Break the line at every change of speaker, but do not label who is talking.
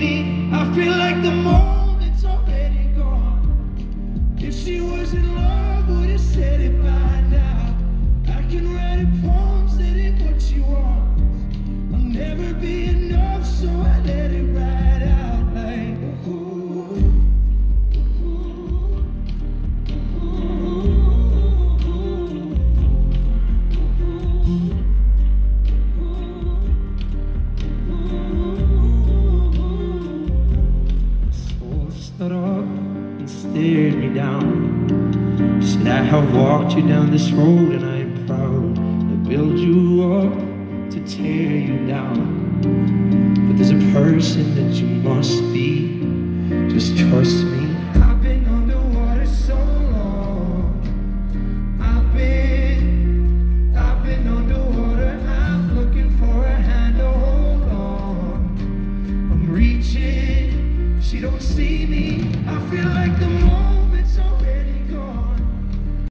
I feel like the moment's already gone. If she was in love, would have said it by now. I can write ain't what she wants. I'll never be enough, so I let it ride stood up and stared me down. Said, I have walked you down this road and I am proud to build you up, to tear you down. But there's a person that you must be. Just trust me. You don't see me. I feel like the